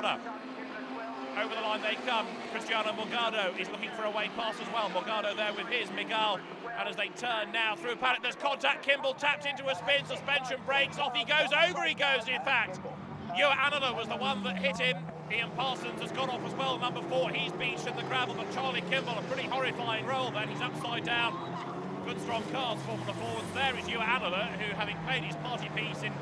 corner. Over the line they come. Cristiano Morgado is looking for a way pass as well. Morgado there with his Mygale. And as they turn now through Paddock, there's contact. Kimball tapped into a spin. Suspension breaks. Off he goes. Over he goes, in fact. Juho Annala was the one that hit him. Ian Parsons has gone off as well, number four. He's beached in the gravel, but Charlie Kimball, a pretty horrifying roll then. He's upside down. Good strong cast for the forwards. There is Juho Annala, who, having played his party piece in